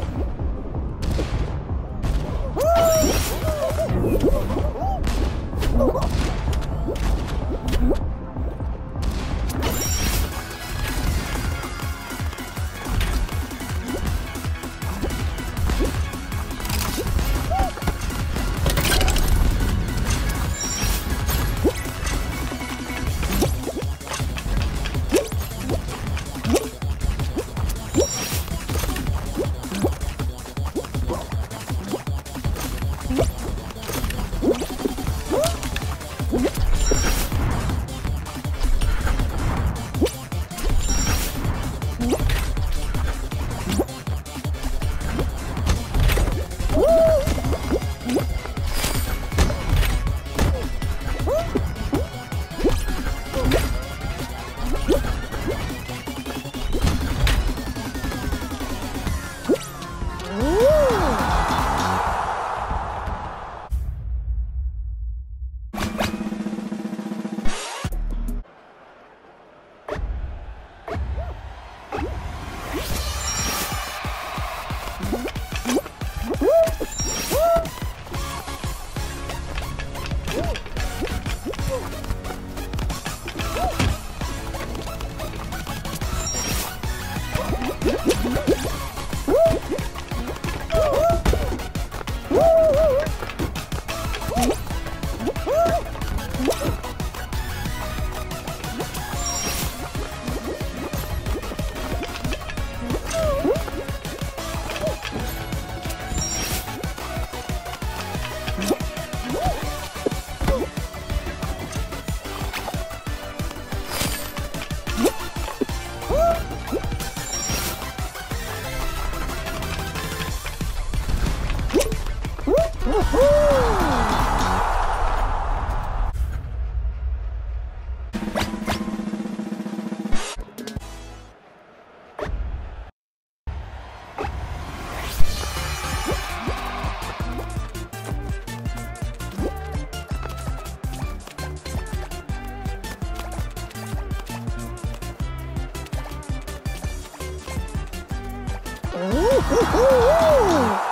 Yeah. Woo! Woo-hoo-hoo!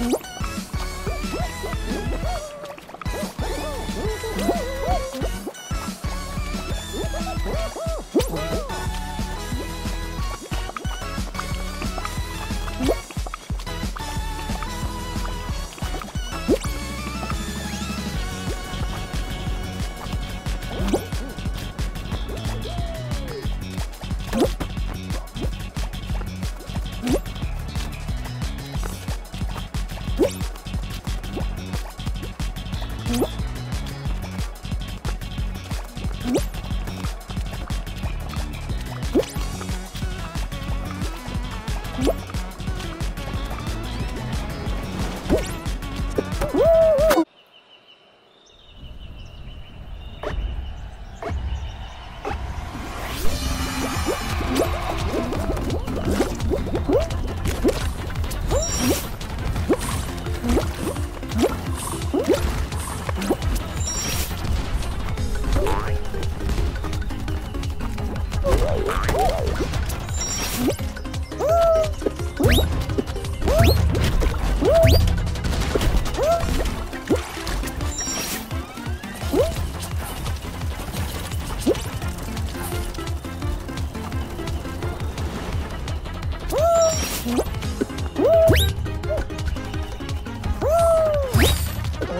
Mm-hmm.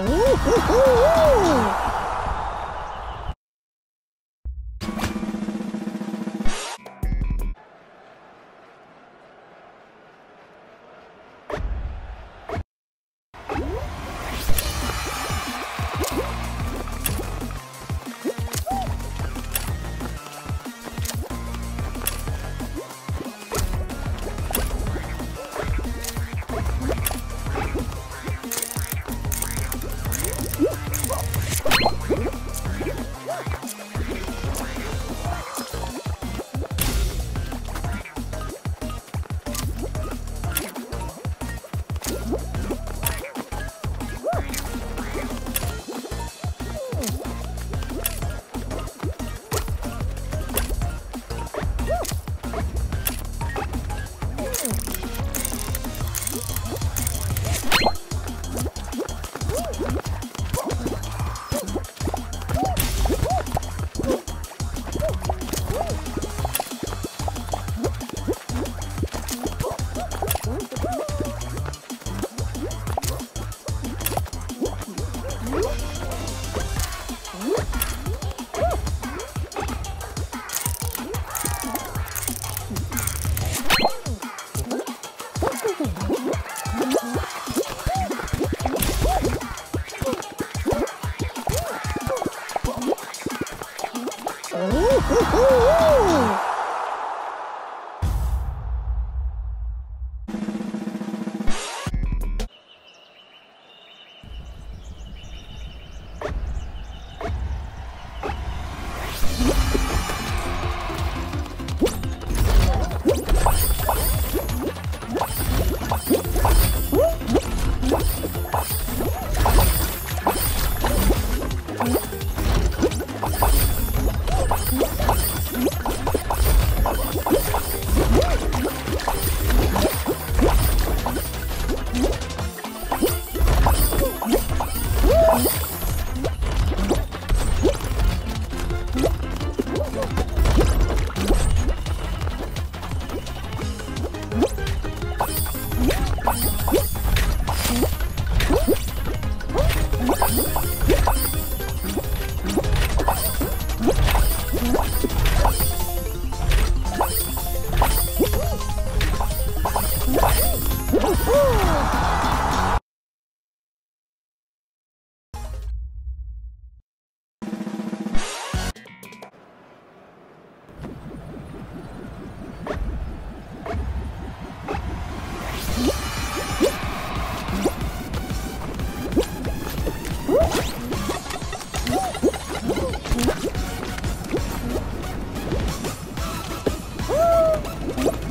Woo-hoo-hoo! you